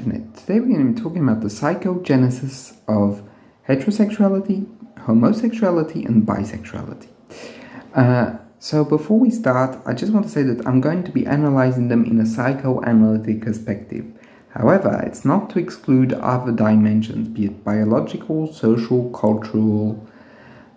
internet. Today we're going to be talking about the psychogenesis of heterosexuality, homosexuality, and bisexuality. Uh, so before we start, I just want to say that I'm going to be analyzing them in a psychoanalytic perspective. However, it's not to exclude other dimensions, be it biological, social, cultural,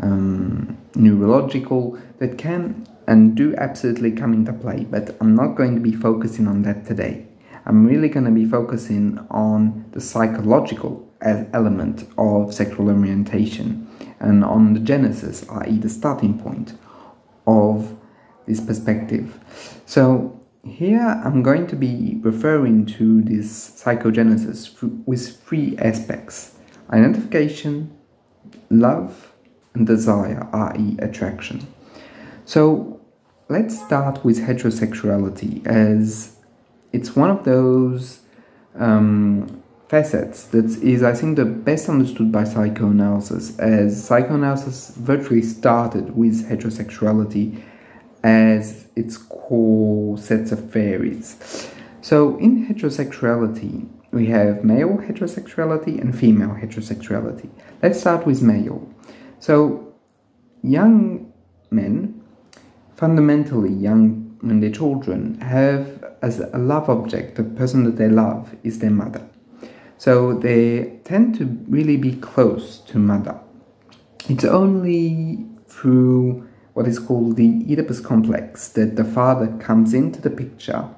um, neurological, that can and do absolutely come into play, but I'm not going to be focusing on that today. I'm really going to be focusing on the psychological element of sexual orientation and on the genesis, i.e., the starting point of this perspective. So, here I'm going to be referring to this psychogenesis with three aspects identification, love, and desire, i.e., attraction. So, let's start with heterosexuality as it's one of those um, facets that is, I think, the best understood by psychoanalysis, as psychoanalysis virtually started with heterosexuality as its core sets of theories. So, in heterosexuality, we have male heterosexuality and female heterosexuality. Let's start with male. So, young men, fundamentally young when they're children, have as a love object, the person that they love is their mother. So they tend to really be close to mother. It's only through what is called the Oedipus complex that the father comes into the picture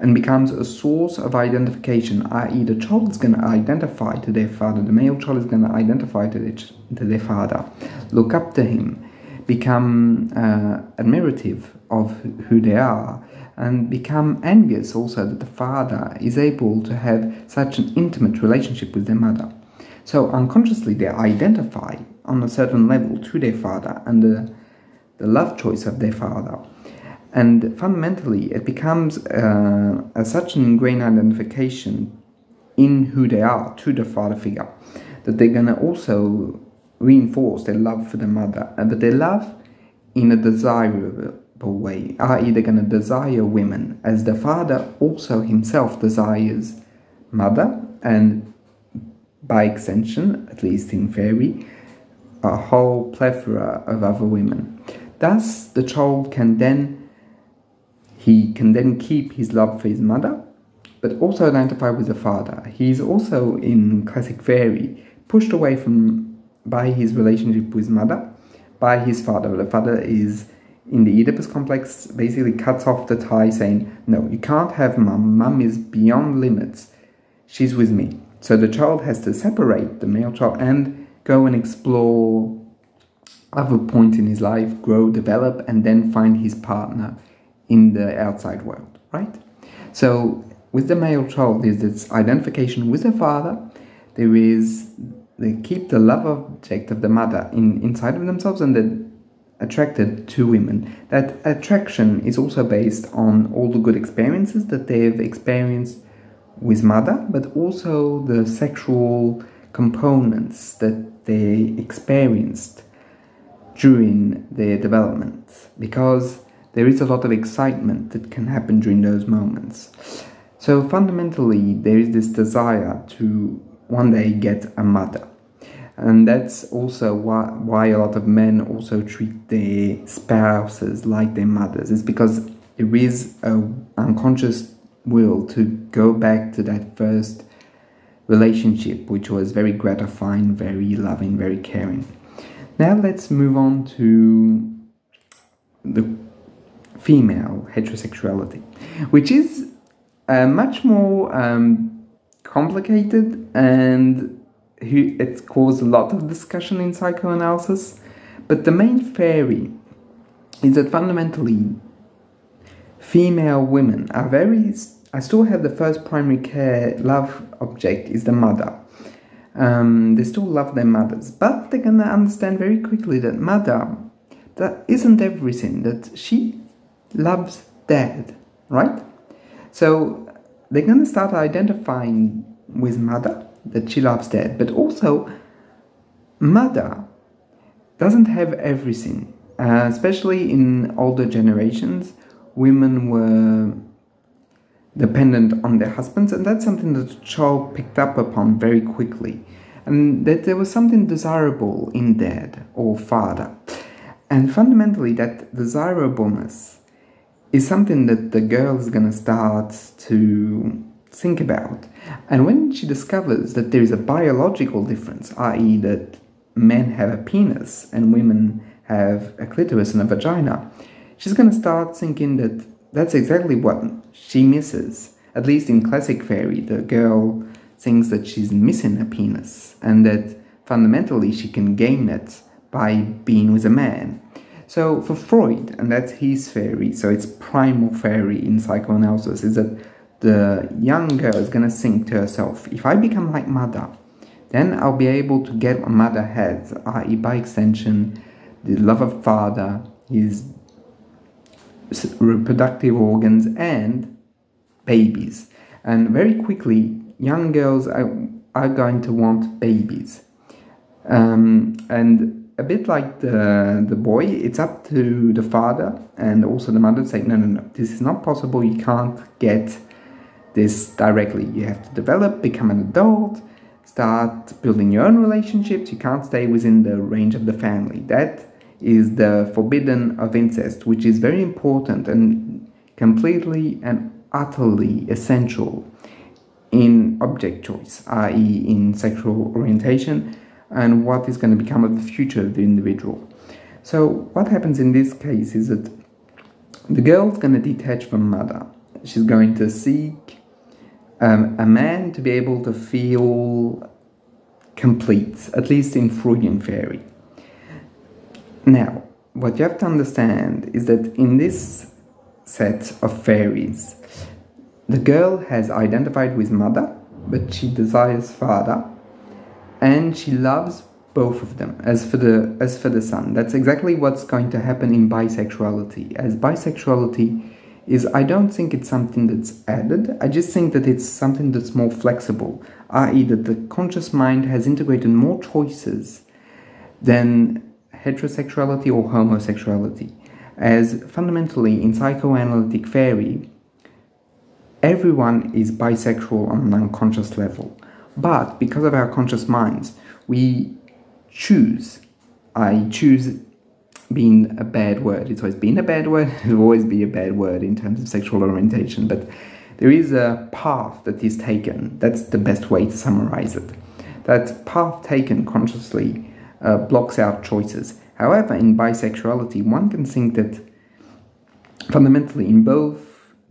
and becomes a source of identification, i.e., the child is going to identify to their father, the male child is going to identify to, to their father, look up to him, become uh, admirative of who they are, and become envious also that the father is able to have such an intimate relationship with their mother. So unconsciously they identify on a certain level to their father and the, the love choice of their father. And fundamentally, it becomes uh, a, such an ingrained identification in who they are to the father figure that they're going to also reinforce their love for the mother, uh, but their love in a desirable way, i.e., they're going to desire women, as the father also himself desires mother, and by extension, at least in theory, a whole plethora of other women. Thus, the child can then he can then keep his love for his mother, but also identify with the father. He's also in classic fairy pushed away from by his relationship with mother, by his father. The father is in the Oedipus complex basically cuts off the tie saying, no, you can't have mum, mum is beyond limits, she's with me. So the child has to separate the male child and go and explore other points in his life, grow, develop, and then find his partner in the outside world, right? So with the male child, there's this identification with the father, there is they keep the love object of the mother in inside of themselves and they're attracted to women. That attraction is also based on all the good experiences that they've experienced with mother, but also the sexual components that they experienced during their development, because there is a lot of excitement that can happen during those moments. So fundamentally, there is this desire to one day get a mother and that's also why, why a lot of men also treat their spouses like their mothers. It's because there is an unconscious will to go back to that first relationship which was very gratifying very loving very caring. Now let's move on to the female heterosexuality which is uh, much more um, complicated and it's caused a lot of discussion in psychoanalysis. But the main theory is that fundamentally female women are very I still have the first primary care love object is the mother. Um, they still love their mothers, but they're gonna understand very quickly that mother that isn't everything. That she loves dad, right? So they're gonna start identifying with mother that she loves dad, but also mother doesn't have everything. Uh, especially in older generations, women were dependent on their husbands, and that's something that the child picked up upon very quickly. And that there was something desirable in dad or father. And fundamentally, that desirableness is something that the girl is going to start to think about. And when she discovers that there is a biological difference, i.e., that men have a penis and women have a clitoris and a vagina, she's going to start thinking that that's exactly what she misses. At least in classic fairy, the girl thinks that she's missing a penis and that fundamentally she can gain it by being with a man. So for Freud, and that's his theory, so it's primal theory in psychoanalysis, is that the young girl is gonna think to herself, if I become like mother, then I'll be able to get what mother has, i.e. by extension, the love of father, his reproductive organs, and babies. And very quickly, young girls are, are going to want babies. Um, and a bit like the, the boy, it's up to the father and also the mother to say, no, no, no, this is not possible. You can't get this directly. You have to develop, become an adult, start building your own relationships. You can't stay within the range of the family. That is the forbidden of incest, which is very important and completely and utterly essential in object choice, i.e., in sexual orientation and what is going to become of the future of the individual. So, what happens in this case is that the girl's going to detach from mother. She's going to seek um, a man to be able to feel complete, at least in Freudian theory. Now, what you have to understand is that in this set of fairies, the girl has identified with mother, but she desires father, and she loves both of them as for the as for the son. That's exactly what's going to happen in bisexuality. As bisexuality is i don't think it's something that's added. I just think that it's something that's more flexible i.e that the conscious mind has integrated more choices than heterosexuality or homosexuality. As fundamentally in psychoanalytic theory everyone is bisexual on an unconscious level but because of our conscious minds, we choose. I choose being a bad word. It's always been a bad word, it will always be a bad word in terms of sexual orientation, but there is a path that is taken. That's the best way to summarize it. That path taken consciously uh, blocks out choices. However, in bisexuality, one can think that fundamentally in both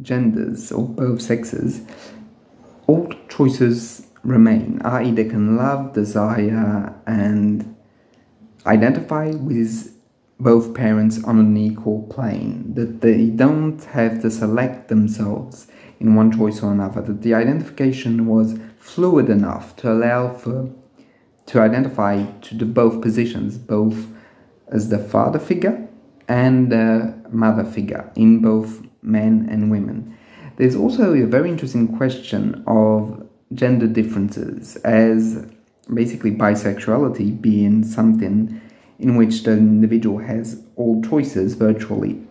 genders or both sexes, all choices remain, i.e., they can love, desire, and identify with both parents on an equal plane, that they don't have to select themselves in one choice or another, that the identification was fluid enough to allow for to identify to the both positions, both as the father figure and the mother figure in both men and women. There's also a very interesting question of gender differences as basically bisexuality being something in which the individual has all choices virtually.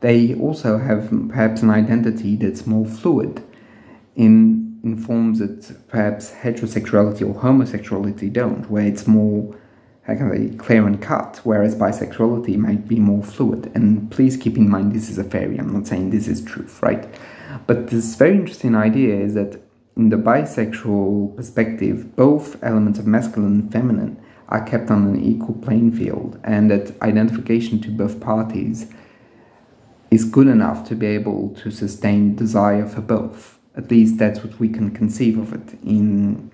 They also have perhaps an identity that's more fluid in, in forms that perhaps heterosexuality or homosexuality don't, where it's more how can I say, clear and cut, whereas bisexuality might be more fluid. And please keep in mind this is a fairy, I'm not saying this is truth, right? But this very interesting idea is that in the bisexual perspective, both elements of masculine and feminine are kept on an equal playing field, and that identification to both parties is good enough to be able to sustain desire for both. At least that's what we can conceive of it in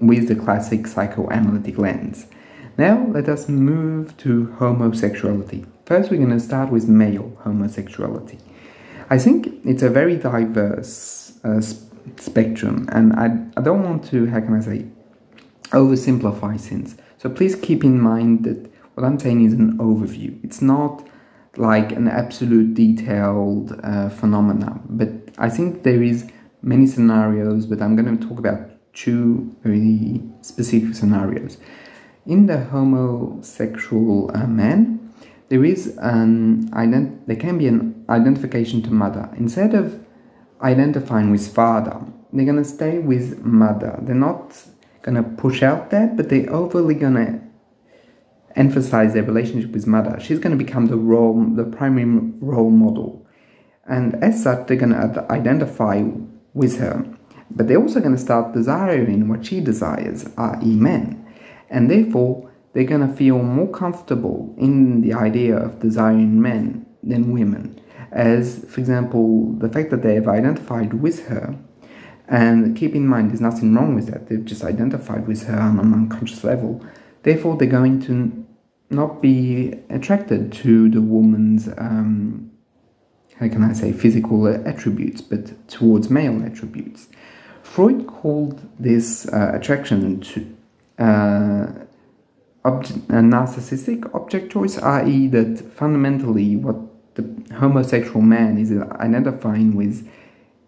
with the classic psychoanalytic lens. Now let us move to homosexuality. First, we're going to start with male homosexuality. I think it's a very diverse uh, spectrum and I, I don't want to how can I say oversimplify things so please keep in mind that what I'm saying is an overview. It's not like an absolute detailed uh, phenomena but I think there is many scenarios but I'm going to talk about two very specific scenarios. In the homosexual uh, man there is an ident- there can be an identification to mother. Instead of identifying with father. They're gonna stay with mother. They're not gonna push out that, but they're overly gonna emphasize their relationship with mother. She's gonna become the role, the primary role model, and as such, they're gonna identify with her. But they're also gonna start desiring what she desires, i.e., men, and therefore they're gonna feel more comfortable in the idea of desiring men than women. As, for example, the fact that they have identified with her and keep in mind, there's nothing wrong with that. They've just identified with her on an unconscious level. Therefore, they're going to not be attracted to the woman's, um, how can I say, physical attributes, but towards male attributes. Freud called this uh, attraction to uh, narcissistic object choice, i.e., that fundamentally what the homosexual man is identifying with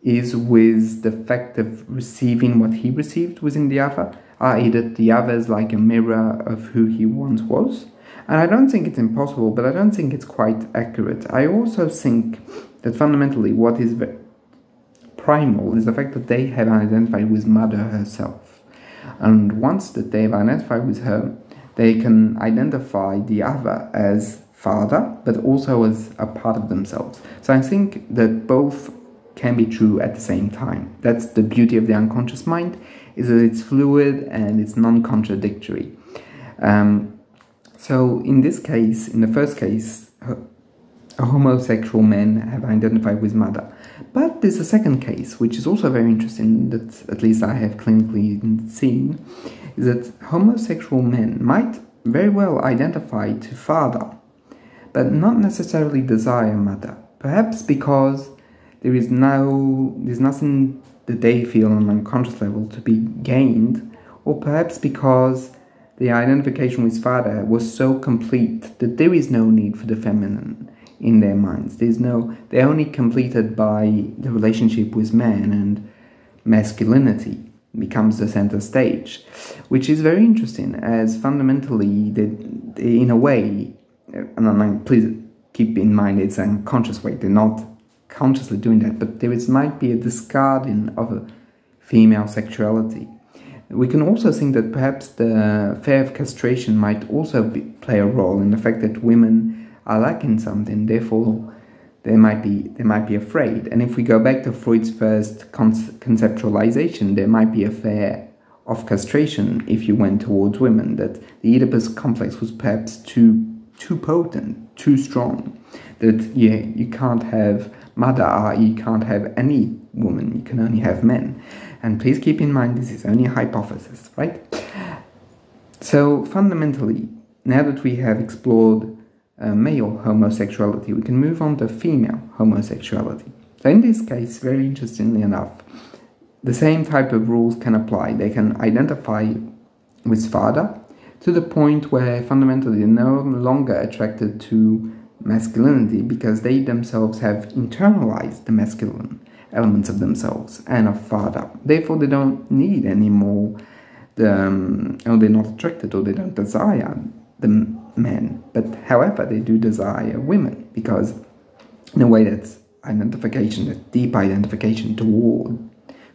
is with the fact of receiving what he received within the other, i.e., that the other is like a mirror of who he once was. And I don't think it's impossible, but I don't think it's quite accurate. I also think that fundamentally what is primal is the fact that they have identified with mother herself. And once that they've identified with her, they can identify the other as father, but also as a part of themselves. So I think that both can be true at the same time. That's the beauty of the unconscious mind, is that it's fluid and it's non-contradictory. Um, so in this case, in the first case, a homosexual men have identified with mother. But there's a second case, which is also very interesting, that at least I have clinically seen, is that homosexual men might very well identify to father, but not necessarily desire mother. Perhaps because there is no there's nothing that they feel on an unconscious level to be gained, or perhaps because the identification with father was so complete that there is no need for the feminine in their minds. There's no they're only completed by the relationship with man and masculinity becomes the center stage, which is very interesting as fundamentally they in a way, and please keep in mind it's an unconscious way. They're not consciously doing that, but there is might be a discarding of a female sexuality. We can also think that perhaps the fear of castration might also be, play a role in the fact that women are lacking something, therefore they might be they might be afraid. And if we go back to Freud's first conceptualization, there might be a fear of castration if you went towards women, that the Oedipus complex was perhaps too too potent, too strong, that you, you can't have mother, you can't have any woman, you can only have men. And please keep in mind this is only a hypothesis, right? So fundamentally, now that we have explored uh, male homosexuality, we can move on to female homosexuality. So in this case, very interestingly enough, the same type of rules can apply. They can identify with father to the point where fundamentally they're no longer attracted to masculinity because they themselves have internalized the masculine elements of themselves and of father. Therefore, they don't need any more the, um, or they're not attracted or they don't desire the men. But however, they do desire women because in a way that's identification, that deep identification toward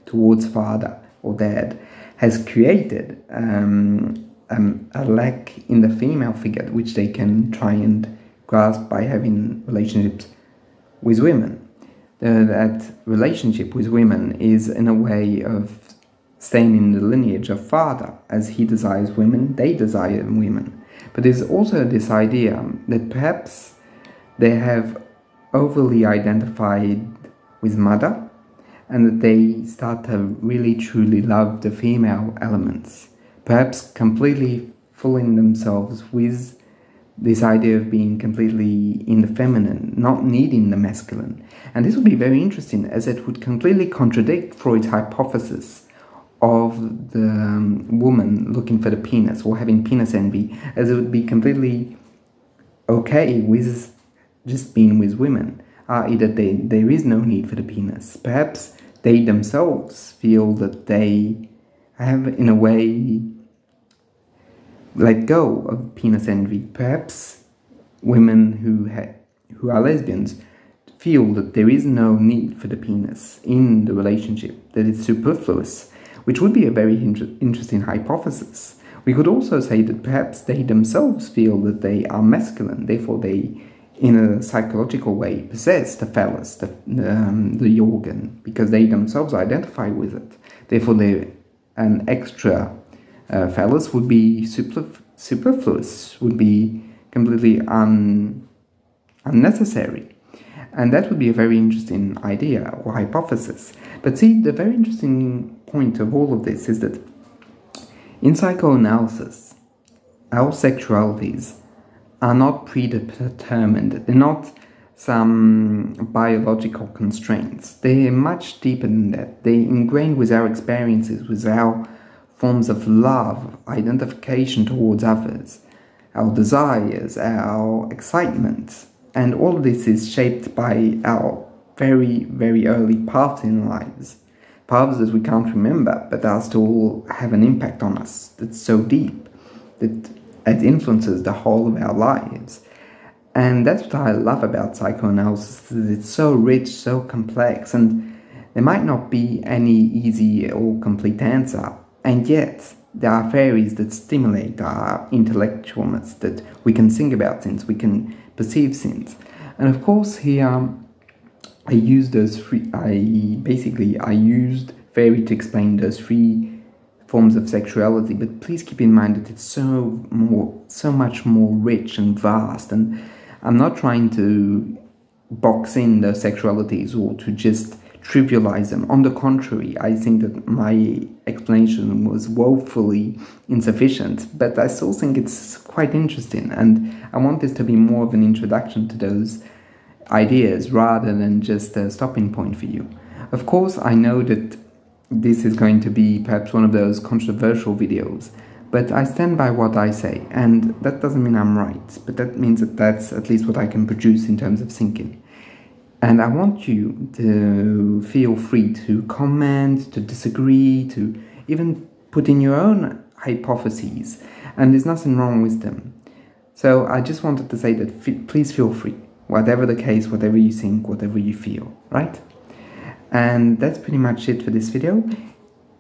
towards father or dad has created um, um, a lack in the female figure which they can try and grasp by having relationships with women. That relationship with women is in a way of staying in the lineage of father. As he desires women, they desire women. But there's also this idea that perhaps they have overly identified with mother and that they start to really truly love the female elements, perhaps completely fooling themselves with this idea of being completely in the feminine, not needing the masculine. And this would be very interesting as it would completely contradict Freud's hypothesis of the um, woman looking for the penis or having penis envy, as it would be completely okay with just being with women, i.e., that they, there is no need for the penis. Perhaps they themselves feel that they have, in a way, let go of penis envy. Perhaps women who who are lesbians feel that there is no need for the penis in the relationship, that it's superfluous, which would be a very inter interesting hypothesis. We could also say that perhaps they themselves feel that they are masculine, therefore they, in a psychological way, possess the phallus, the, um, the organ, because they themselves identify with it. Therefore, they, an extra uh, phallus would be superfluous, would be completely un, unnecessary. And that would be a very interesting idea or hypothesis. But see, the very interesting point of all of this is that in psychoanalysis, our sexualities are not predetermined, they're not some biological constraints. They're much deeper than that. They're ingrained with our experiences, with our forms of love, identification towards others, our desires, our excitement, and all of this is shaped by our very, very early paths in lives. Paths that we can't remember, but that still have an impact on us that's so deep that it influences the whole of our lives. And that's what I love about psychoanalysis, it's so rich, so complex, and there might not be any easy or complete answer. And yet, there are theories that stimulate our intellectualness that we can think about since we can perceive sins. And of course here I used those three, I basically, I used fairy to explain those three forms of sexuality, but please keep in mind that it's so more, so much more rich and vast, and I'm not trying to box in those sexualities or to just trivialize them. On the contrary, I think that my explanation was woefully insufficient, but I still think it's quite interesting, and I want this to be more of an introduction to those ideas rather than just a stopping point for you. Of course, I know that this is going to be perhaps one of those controversial videos, but I stand by what I say, and that doesn't mean I'm right, but that means that that's at least what I can produce in terms of thinking. And I want you to feel free to comment, to disagree, to even put in your own hypotheses, and there's nothing wrong with them. So I just wanted to say that please feel free, whatever the case, whatever you think, whatever you feel, right? And that's pretty much it for this video.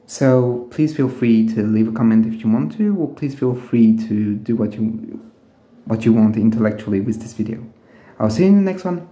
So please feel free to leave a comment if you want to, or please feel free to do what you what you want intellectually with this video. I'll see you in the next one.